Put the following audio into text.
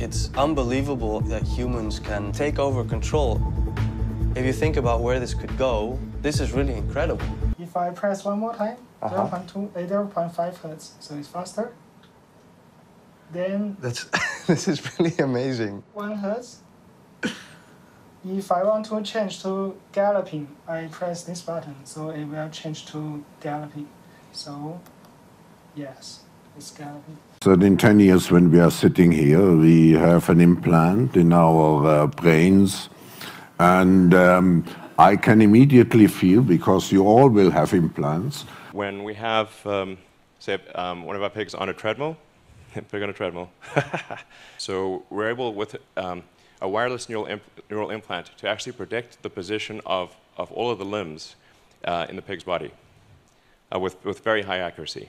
It's unbelievable that humans can take over control. If you think about where this could go, this is really incredible. If I press one more time, Uh-huh. 0.2, uh, 0.5 hertz, so it's faster. Then That's this is really amazing. 1 hertz. If I want to change to galloping, I press this button, so it will change to galloping. So, yes, So in 10 years, when we are sitting here, we have an implant in our uh, brains. And um, I can immediately feel, because you all will have implants, When we have, um, say, um, one of our pigs on a treadmill, pig on a treadmill, so we're able with um, a wireless neural, imp- neural implant to actually predict the position of, of all of the limbs uh, in the pig's body uh, with, with very high accuracy.